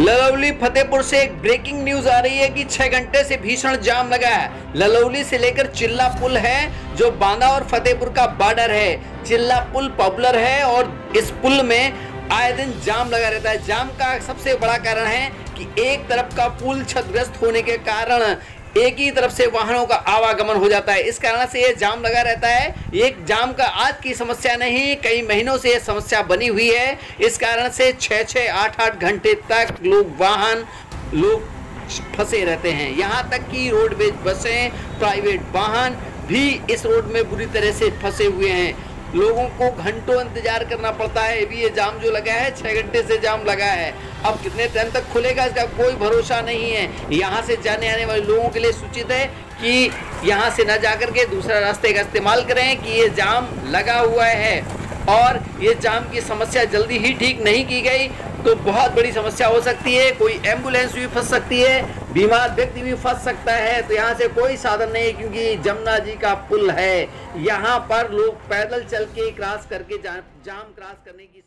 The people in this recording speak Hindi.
ललौली फतेहपुर से एक ब्रेकिंग न्यूज़ आ रही है कि छह घंटे से भीषण जाम लगा है। ललौली से लेकर चिल्ला पुल है, जो बांदा और फतेहपुर का बॉर्डर है। चिल्ला पुल पॉपुलर है और इस पुल में आए दिन जाम लगा रहता है। जाम का सबसे बड़ा कारण है कि एक तरफ़ का पुल क्षतिग्रस्त होने के कारण एक ही तरफ़ से वाहनों का आवागमन हो जाता है। इस कारण से ये जाम लगा रहता है। एक जाम का आज की समस्या नहीं, कई महीनों से ये समस्या बनी हुई है। इस कारण से छः छः आठ आठ घंटे तक लोग वाहन, लोग फंसे रहते हैं। यहाँ तक कि रोडवेज़ बसें, प्राइवेट वाहन भी इस रोड में बुरी तरह से फंसे हुए हैं। लोगों को घंटों इंतज़ार करना पड़ता है। अभी ये जाम जो लगा है छः घंटे से जाम लगा है। अब कितने टाइम तक खुलेगा इसका कोई भरोसा नहीं है। यहाँ से जाने आने वाले लोगों के लिए सूचित है कि यहाँ से न जाकर के दूसरा रास्ते का इस्तेमाल करें कि ये जाम लगा हुआ है और ये जाम की समस्या जल्दी ही ठीक नहीं की गई तो बहुत बड़ी समस्या हो सकती है। कोई एंबुलेंस भी फंस सकती है, बीमार व्यक्ति भी फंस सकता है। तो यहाँ से कोई साधन नहीं क्योंकि जमुना जी का पुल है। यहाँ पर लोग पैदल चल के क्रॉस करके जाम क्रॉस करने की